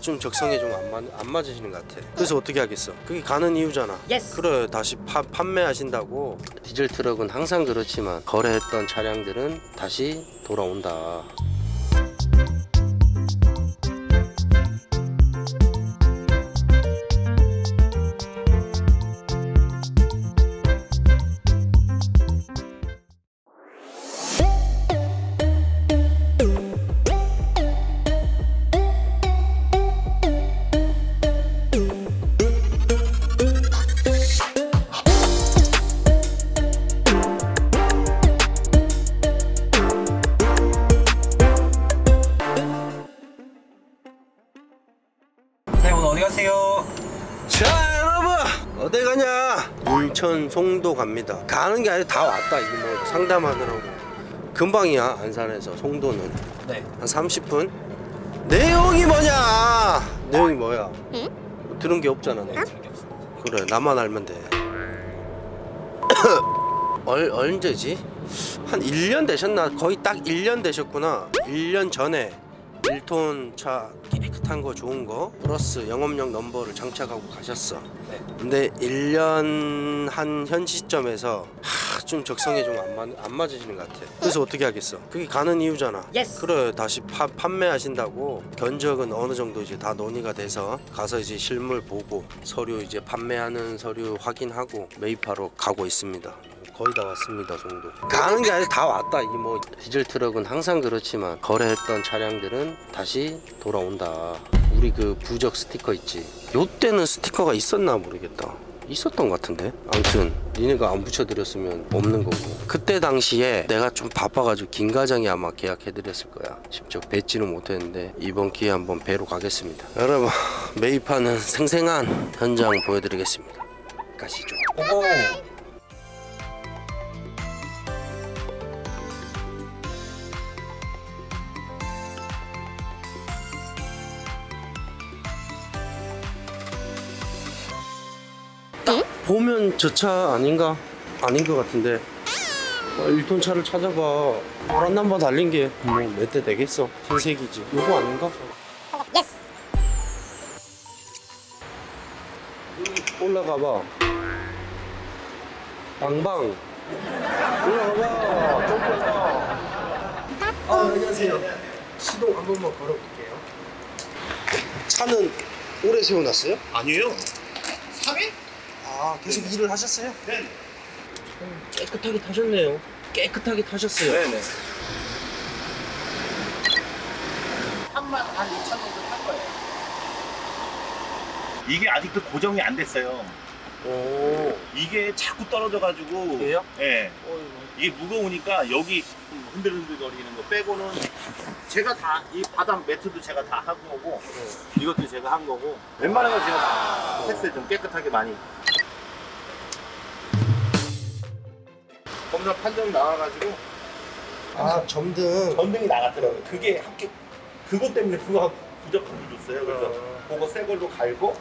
좀 적성에 좀 안 안 맞으시는 것 같아. 그래서 어떻게 하겠어? 그게 가는 이유잖아. Yes. 그래 다시 파, 판매하신다고. 디젤 트럭은 항상 그렇지만 거래했던 차량들은 다시 돌아온다. 네 가세요? 자 여러분 어디 가냐? 인천 송도 갑니다. 가는 게 아니라 다 왔다. 이거 뭐 상담하느라고. 금방이야 안산에서 송도는 네. 한 30분. 내용이 뭐냐? 내용이 뭐야? 들은 게 없잖아. 너. 그래 나만 알면 돼. 얼, 언제지? 한 1년 되셨나? 거의 딱 1년 되셨구나. 1년 전에 1톤 차 깨끗한 거 좋은 거 플러스 영업용 넘버를 장착하고 가셨어. 네. 근데 1년 한 현 시점에서 하, 좀 적성에 좀 안 안 맞으시는 것 같아. 그래서 어떻게 하겠어? 그게 가는 이유잖아. Yes. 그래 다시 파, 판매하신다고 견적은 어느 정도 이제 다 논의가 돼서 가서 이제 실물 보고 서류 이제 판매하는 서류 확인하고 매입하러 가고 있습니다. 거의 다 왔습니다 정도. 가는 게 아니라 다 왔다. 이게 뭐 디젤 트럭은 항상 그렇지만 거래했던 차량들은 다시 돌아온다. 우리 그 부적 스티커 있지. 요때는 스티커가 있었나 모르겠다. 있었던 것 같은데 아무튼 니네가 안 붙여드렸으면 없는 거고 그때 당시에 내가 좀 바빠가지고 김과장이 아마 계약해드렸을 거야 직접 뵙지는 못했는데 이번 기회에 한번 뵈러 가겠습니다 여러분 매입하는 생생한 현장 보여드리겠습니다 가시죠 오 고. 보면 저 차 아닌가? 아닌 것 같은데 어, 1톤 차를 찾아봐 노란 남바 달린 게 뭐 몇 대 되겠어 흰색이지 요거 아닌가? Yes. 올라가봐 방방 올라가봐 점프해봐 아 안녕하세요 시동 한 번만 걸어볼게요 차는 오래 세워놨어요? 아니에요. 3일? 아 계속 일을 하셨어요? 네. 깨끗하게 타셨네요 깨끗하게 타셨어요 네네. 3만 한 2천 정도 탈 거예요. 이게 아직도 고정이 안 됐어요. 오 이게 자꾸 떨어져가지고. 이게요? 네. 이게 무거우니까 여기 흔들흔들거리는 거 빼고는 제가 다 이 바닥 매트도 제가 다 한 거고 이것도 제가 한 거고 웬만한 거 제가 다 했어요. 좀 깨끗하게 많이. 검사 판정 나와가지고 아 점등 전등이 나갔더라고요. 그게 합격 그것 때문에 그거 부적금을 줬어요. 그래서 어. 그거 새 걸로 갈고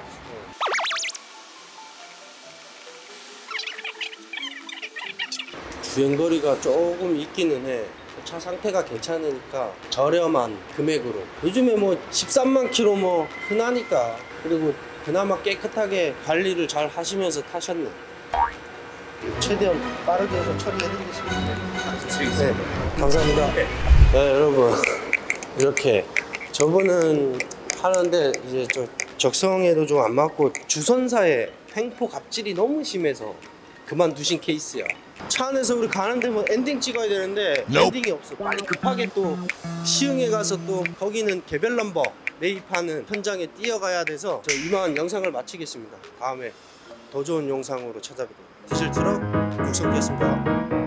주행거리가 조금 있기는 해. 차 상태가 괜찮으니까 저렴한 금액으로. 요즘에 뭐 13만 킬로 뭐 흔하니까. 그리고 그나마 깨끗하게 관리를 잘 하시면서 타셨네. 최대한 빠르게 해서 처리해드리겠습니다. 네, 감사합니다. 네, 여러분. 이렇게 저분은 하는데 이제 저 적성에도 좀 안 맞고 주선사의 횡포 갑질이 너무 심해서 그만두신 케이스야. 차 안에서 우리 가는데 뭐 엔딩 찍어야 되는데 엔딩이 없어. 빨리 급하게 또 시흥에 가서 또 거기는 개별 넘버 매입하는 현장에 뛰어가야 돼서 저 이만 영상을 마치겠습니다. 다음에 더 좋은 영상으로 찾아뵙겠습니다. 디젤 트럭 육성기였습니다.